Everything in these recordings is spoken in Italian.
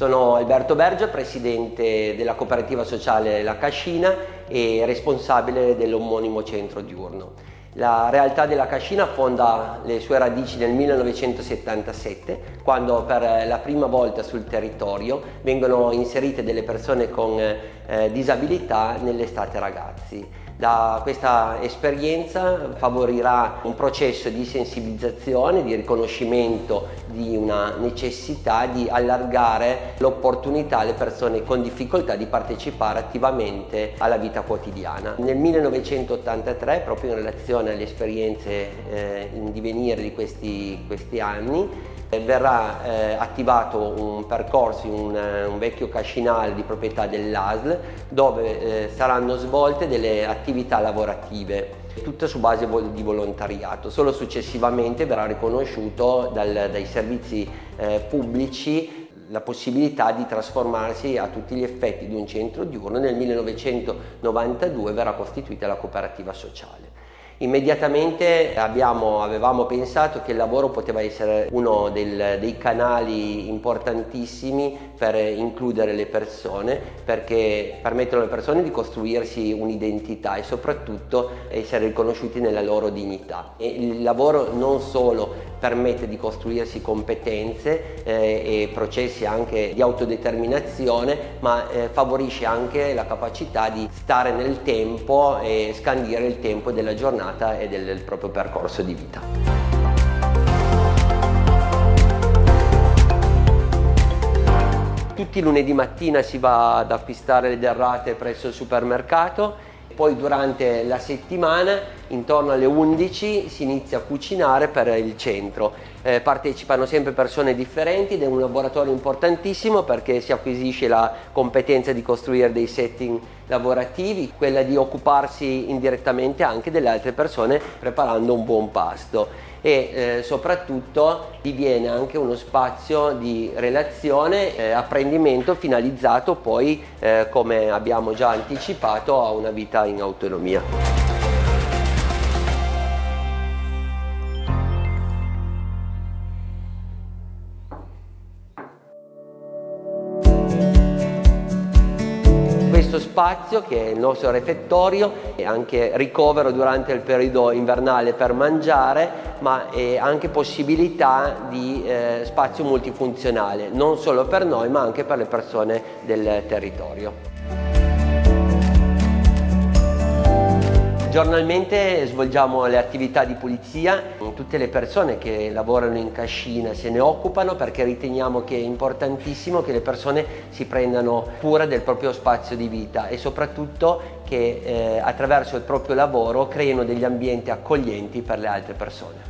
Sono Alberto Bergio, presidente della cooperativa sociale La Cascina e responsabile dell'omonimo centro diurno. La realtà della Cascina fonda le sue radici nel 1977, quando per la prima volta sul territorio vengono inserite delle persone con eh, disabilità nell'estate ragazzi. Da questa esperienza favorirà un processo di sensibilizzazione, di riconoscimento di una necessità di allargare l'opportunità alle persone con difficoltà di partecipare attivamente alla vita quotidiana. Nel 1983, proprio in relazione alle esperienze eh, in divenire di questi, questi anni, verrà eh, attivato un percorso in un, un, vecchio cascinale di proprietà dell'ASL dove eh, saranno svolte delle attività lavorative tutte su base di volontariato. Solo successivamente verrà riconosciuto dal, dai servizi eh, pubblici la possibilità di trasformarsi a tutti gli effetti di un centro diurno. Nel 1992 verrà costituita la cooperativa sociale. Immediatamente abbiamo, avevamo pensato che il lavoro poteva essere uno del, dei canali importantissimi per includere le persone perché permettono alle persone di costruirsi un'identità e soprattutto essere riconosciuti nella loro dignità. E il lavoro non solo permette di costruirsi competenze eh, e processi anche di autodeterminazione ma eh, favorisce anche la capacità di stare nel tempo e scandire il tempo della giornata giornata e del, del proprio percorso di vita. Tutti i lunedì mattina si va ad acquistare le derrate presso il supermercato poi durante la settimana intorno alle 11 si inizia a cucinare per il centro. Eh, partecipano sempre persone differenti ed è un laboratorio importantissimo perché si acquisisce la competenza di costruire dei setting lavorativi, quella di occuparsi indirettamente anche delle altre persone preparando un buon pasto e eh, soprattutto diviene anche uno spazio di relazione eh, apprendimento finalizzato poi, eh, come abbiamo già anticipato, a una vita in autonomia. Spazio che è il nostro refettorio e anche ricovero durante il periodo invernale per mangiare ma è anche possibilità di eh, spazio multifunzionale non solo per noi ma anche per le persone del territorio. Giornalmente svolgiamo le attività di pulizia, tutte le persone che lavorano in cascina se ne occupano perché riteniamo che è importantissimo che le persone si prendano cura del proprio spazio di vita e soprattutto che eh, attraverso il proprio lavoro creino degli ambienti accoglienti per le altre persone.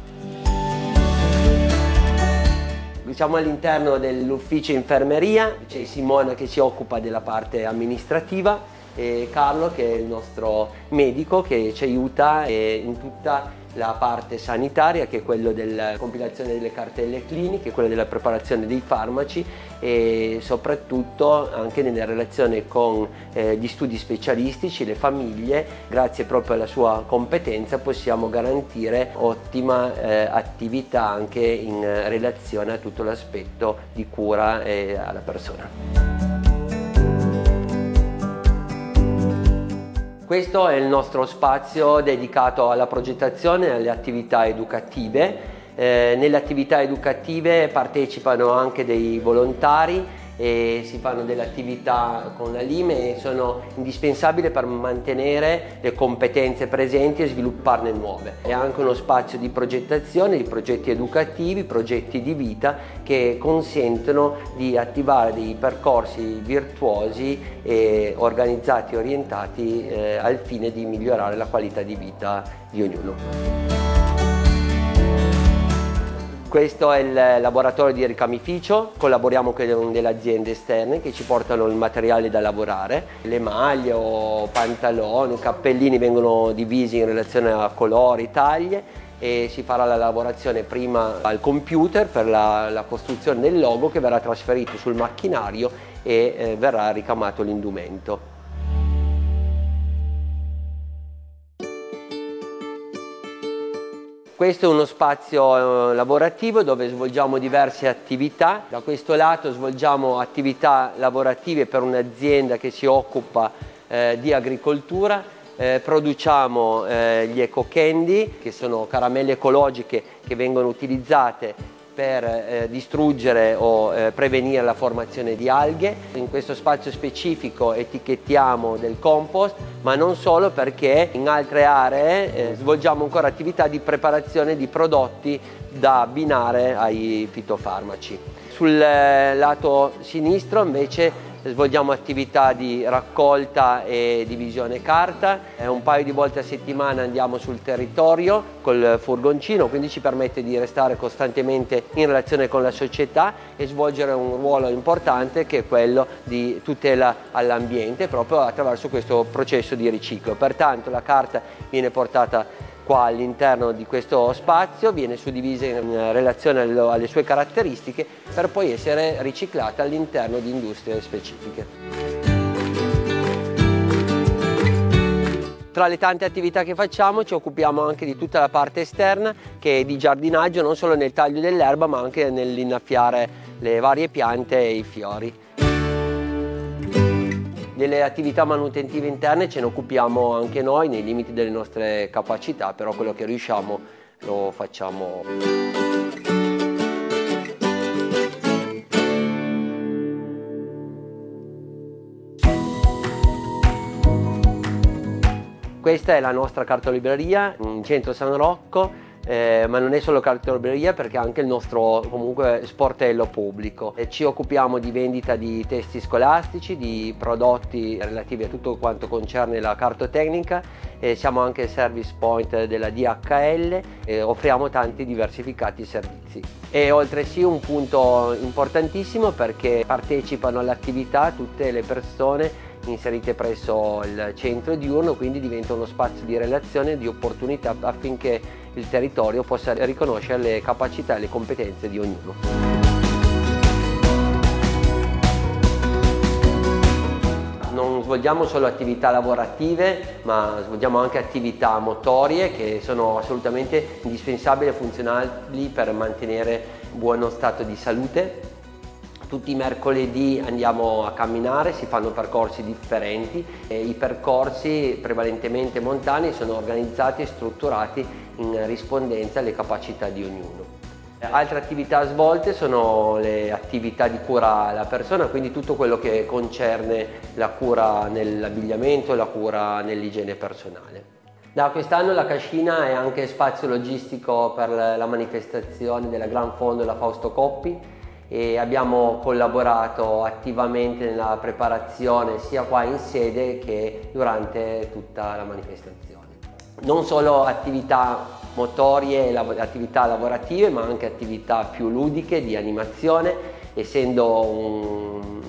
Siamo all'interno dell'ufficio infermeria, c'è Simona che si occupa della parte amministrativa e Carlo che è il nostro medico che ci aiuta in tutta la parte sanitaria che è quella della compilazione delle cartelle cliniche, quella della preparazione dei farmaci e soprattutto anche nella relazione con eh, gli studi specialistici, le famiglie, grazie proprio alla sua competenza possiamo garantire ottima eh, attività anche in relazione a tutto l'aspetto di cura eh, alla persona. Questo è il nostro spazio dedicato alla progettazione e alle attività educative. Eh, nelle attività educative partecipano anche dei volontari e si fanno delle attività con la LIME e sono indispensabili per mantenere le competenze presenti e svilupparne nuove. È anche uno spazio di progettazione, di progetti educativi, progetti di vita che consentono di attivare dei percorsi virtuosi e organizzati e orientati eh, al fine di migliorare la qualità di vita di ognuno. Questo è il laboratorio di ricamificio, collaboriamo con delle aziende esterne che ci portano il materiale da lavorare. Le maglie o pantaloni, cappellini vengono divisi in relazione a colori, taglie e si farà la lavorazione prima al computer per la, la costruzione del logo che verrà trasferito sul macchinario e eh, verrà ricamato l'indumento. Questo è uno spazio eh, lavorativo dove svolgiamo diverse attività. Da questo lato svolgiamo attività lavorative per un'azienda che si occupa eh, di agricoltura. Eh, produciamo eh, gli eco candy, che sono caramelle ecologiche che vengono utilizzate per eh, distruggere o eh, prevenire la formazione di alghe. In questo spazio specifico etichettiamo del compost, ma non solo perché in altre aree eh, svolgiamo ancora attività di preparazione di prodotti da abbinare ai fitofarmaci. Sul eh, lato sinistro invece svolgiamo attività di raccolta e divisione carta, un paio di volte a settimana andiamo sul territorio col furgoncino, quindi ci permette di restare costantemente in relazione con la società e svolgere un ruolo importante che è quello di tutela all'ambiente proprio attraverso questo processo di riciclo. Pertanto la carta viene portata qua all'interno di questo spazio, viene suddivisa in relazione alle sue caratteristiche per poi essere riciclata all'interno di industrie specifiche. Tra le tante attività che facciamo ci occupiamo anche di tutta la parte esterna che è di giardinaggio non solo nel taglio dell'erba ma anche nell'innaffiare le varie piante e i fiori. Delle attività manutentive interne ce ne occupiamo anche noi nei limiti delle nostre capacità, però quello che riusciamo lo facciamo. Questa è la nostra cartolibreria in centro San Rocco eh, ma non è solo cartolibreria perché anche il nostro comunque sportello pubblico. E ci occupiamo di vendita di testi scolastici, di prodotti relativi a tutto quanto concerne la cartotecnica e siamo anche service point della DHL e offriamo tanti diversificati servizi. E oltresì un punto importantissimo perché partecipano all'attività tutte le persone inserite presso il centro diurno, quindi diventa uno spazio di relazione e di opportunità affinché il territorio possa riconoscere le capacità e le competenze di ognuno. non svolgiamo solo attività lavorative ma svolgiamo anche attività motorie che sono assolutamente indispensabili e funzionali per mantenere buono stato di salute tutti i mercoledì andiamo a camminare, si fanno percorsi differenti e i percorsi prevalentemente montani sono organizzati e strutturati in rispondenza alle capacità di ognuno. Altre attività svolte sono le attività di cura alla persona, quindi tutto quello che concerne la cura nell'abbigliamento la cura nell'igiene personale. Da quest'anno la Cascina è anche spazio logistico per la manifestazione della Gran Fondo della Fausto Coppi e abbiamo collaborato attivamente nella preparazione sia qua in sede che durante tutta la manifestazione. Non solo attività motorie attività lavorative ma anche attività più ludiche di animazione. Essendo un,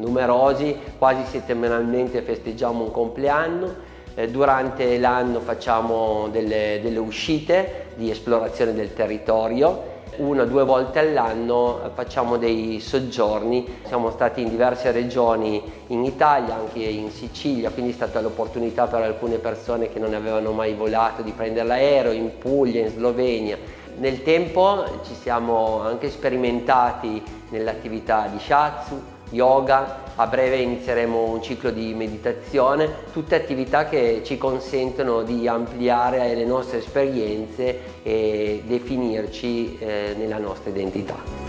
numerosi quasi settimanalmente festeggiamo un compleanno. Eh, durante l'anno facciamo delle, delle uscite di esplorazione del territorio una o due volte all'anno facciamo dei soggiorni, siamo stati in diverse regioni in Italia, anche in Sicilia, quindi è stata l'opportunità per alcune persone che non avevano mai volato di prendere l'aereo, in Puglia, in Slovenia. Nel tempo ci siamo anche sperimentati nell'attività di Shatsu, yoga, a breve inizieremo un ciclo di meditazione, tutte attività che ci consentono di ampliare le nostre esperienze e definirci eh, nella nostra identità.